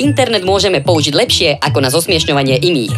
Internet môžeme použiť lepšie ako na zosmiešňovanie iných.